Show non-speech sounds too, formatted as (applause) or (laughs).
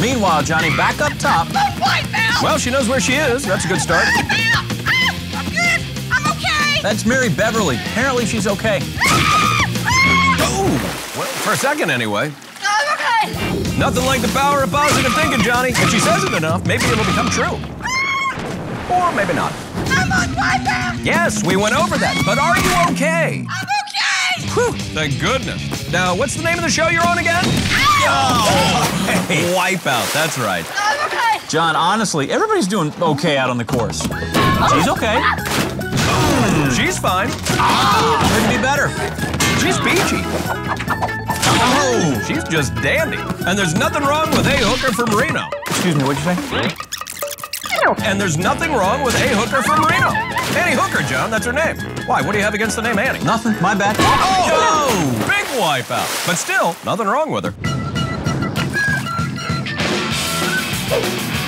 Meanwhile, Johnny, back up top. Well, she knows where she is. That's a good start. Ah, I'm good. I'm okay. That's Mary Beverly. Apparently she's okay. (laughs) Oh, well, for a second anyway. I'm okay. Nothing like the power of positive thinking, Johnny. If she says it enough, maybe it'll become true. Or maybe not. I'm on back. Yes, we went over that. But are you okay? I'm okay. Whew, thank goodness. Now, what's the name of the show you're on again? Oh, hey. Wipeout, that's right. I'm okay. John, honestly, everybody's doing okay out on the course. She's okay. She's fine. Couldn't be better. She's peachy. Oh, she's just dandy. And there's nothing wrong with A Hooker from Reno. Excuse me, what'd you say? And there's nothing wrong with A Hooker from Reno. Annie Hooker, John, that's her name. Why, what do you have against the name Annie? Nothing. My bad. Oh, oh! big wipeout. But still, nothing wrong with her. Oh!